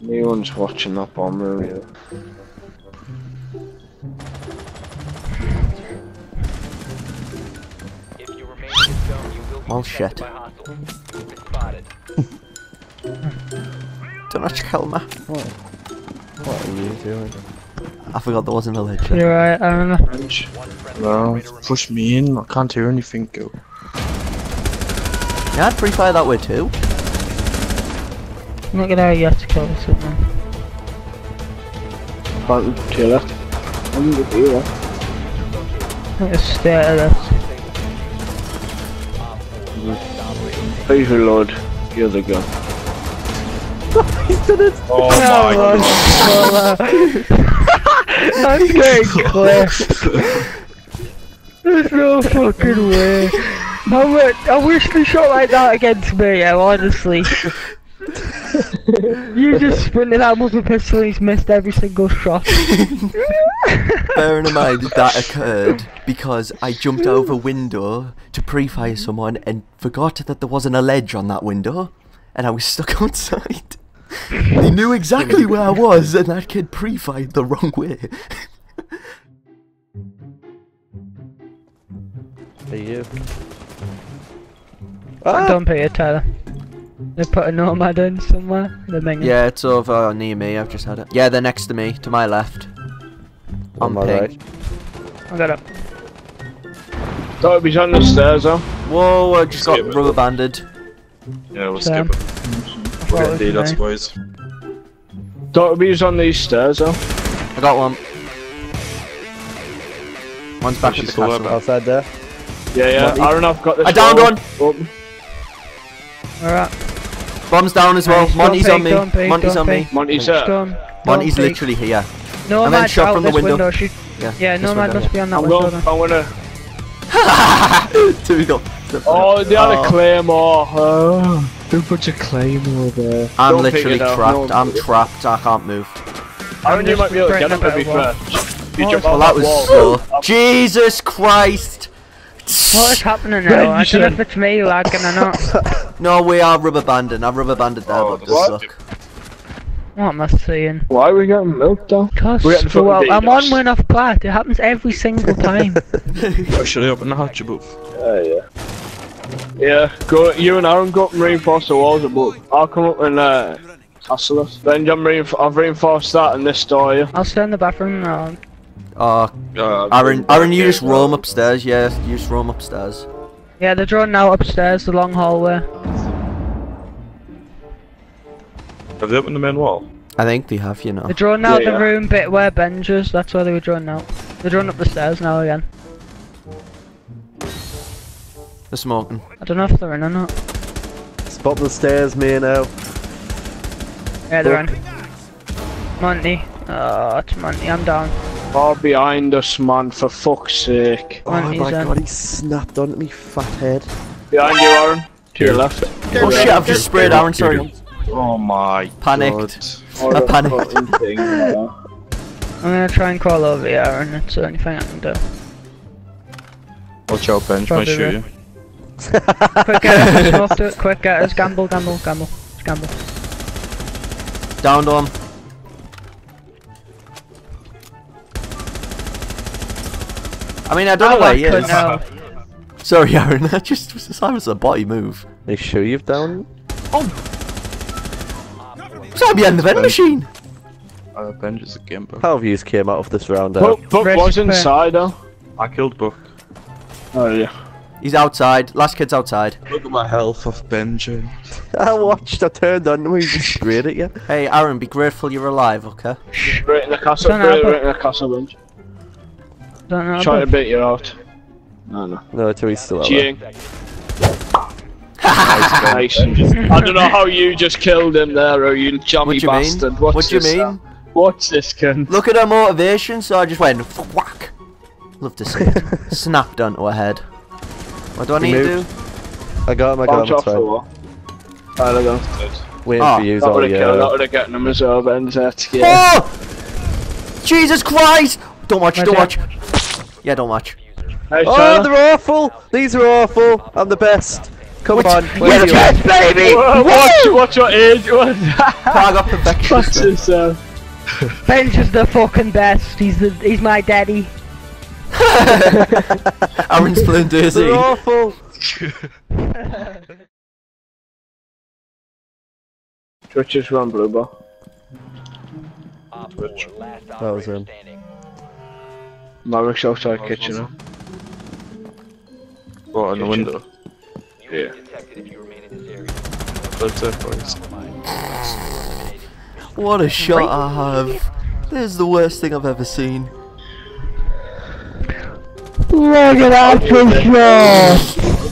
No one's watching that bomb room either. If you remain in this zone, you will be oh, Well, shit. by hostiles. You've been spotted. Don't watch kill me. What are you doing? I forgot there wasn't a ledge. You're right, I don't know. Benj. One friendly No, push me in. I can't hear anything. Go. Yeah, I'd free fire that way too. I'm not gonna you have to kill this someone. Can't to your left. I'm gonna be there. I'm gonna stay out of this. Please reload the other gun. Oh my god. I'm getting clipped. There's no fucking way. How much, I wish they shot like that against me, yeah, honestly. You just sprinted out with a pistol and he's missed every single shot. Bearing in mind that occurred because I jumped out of a window to pre-fire someone and forgot that there wasn't a ledge on that window, and I was stuck outside. They knew exactly where I was, and that kid pre-fired the wrong way. Are you? Don't pay it, Tyler. They put a nomad in somewhere. The thing. yeah, it's over uh, near me. I've just had it. Yeah, they're next to me, to my left. On On my ping. right. I got it. Thought he's on the stairs though. Whoa, I just got Skip it. rubber banded. Yeah, we'll Sam. skip it. thought We're it getting was deed, that's me. boys. Thought he's on these stairs though. I got one. One's back at She's the still castle. Outside there. Yeah, yeah. Monty. Aaron, I've got this. I downed one. Oh. Alright. Bomb's down as well. Nice, Monty's on me. don't Monty's don't on me. peek. Monty's Just Monty's don't literally here. No And then shot out from the this window. window. Shoot. Yeah. Yeah, this no man window. must be on that I'm window. going. I'm gonna. Two we got. Oh, they had Oh. a claymore. Oh, they're a bunch of claymore there. I'm Don't literally trapped. no. I'm trapped. I can't move. Aaron, you just might be able to get breaking him a to be bit of wall. fair. You Oh, jump well, that was wall. slow. Jesus Christ! What is happening now? I don't know if it's me lagging or not. No, we are rubber banding. I've rubber banded there, Oh, but what? good luck. What am I saying? Why are we getting milk though? Cause We're getting fucking well, I'm on DDoS. win off plat. It happens every single time. Oh, should I open the hatch above? Yeah, yeah. Yeah, go. You and Aaron go up and reinforce the walls above. I'll come up and uh, castle us. Then I'm reinf- I've reinforced that and this door here. I'll stay in the bathroom now. Oh, Uh, Aaron, Aaron, you just roam upstairs. Yeah, you just roam upstairs. Yeah, they're drawn now upstairs, the long hallway. Have they opened the main wall? I think they have, you know. They're drawn out Yeah, the yeah. room bit where Benj is. That's where they were drawn out. They're drawn up the stairs now again. They're smoking. I don't know if they're in or not. Spot the stairs, me and now. Yeah, they're in. Monty. Oh, it's Monty. I'm down. Far behind us, man. For fuck's sake. Oh Monty's my in. god, he snapped onto me fat head. Behind you, Aaron. To your left. Oh shit! I've just sprayed Aaron. Sorry. Oh my Panicked. God. Oh, I panicked. I'm gonna try and crawl over here, Aaron. it's the only thing I can do. Watch out, Benj, Probably might shoot you. Quick, get us, smoke to it. Quick, get us. Gamble, gamble, gamble. Gamble. Down to I mean, I don't know Oh, where he is. know. Sorry, Aaron. That just was that was a body move. Are you sure you've down? It's at the end of the vending machine. Uh, Benj is a gimper. How have you came out of this round out? But, but Fresh was inside though. I killed Buck. Oh yeah. He's outside. Last kid's outside. Look at my health of Benji. I watched, I turned on him, he just sprayed at you. Hey, Aaron, be grateful you're alive, okay? Right in the castle. Don't Right, right in the castle Benj. Don't know. Trying to but- bait you out. No, no. No, till he's still alive. Jing. Nice. I don't know how you just killed him there, or you jammy What do you bastard. mean? What's what do you mean? uh, What's this cunt? Look at her motivation, so I just went whack. Love to see it. Snapped onto her head. What do I need to do? I got him, I got him, it's off the fine. wall. Tyler. Waiting Oh, for you That all would have killed. That year. would have gotten him as well, but that's yeah. Oh! Jesus Christ! Don't watch, don't watch. Yeah, don't watch. Hey, Oh, Tyler. they're awful! These are awful! I'm the best! Come Which- on. which- where's your- Yes, baby! Wha- Watch, watch your age. What? I got perfectionist. Watch then. yourself. Ben's just the fucking best. He's the he's my daddy. Aaron's playing Daisy. They're awful. Twitches run blue ball. Twitch. That was him. Standing. Mavericks outside kitchen. Huh? What, in the Kitchen. window? Yeah. be detected if you remain in this area. That's it, boys. What a shot I have. This is the worst thing I've ever seen. Look at that for sure.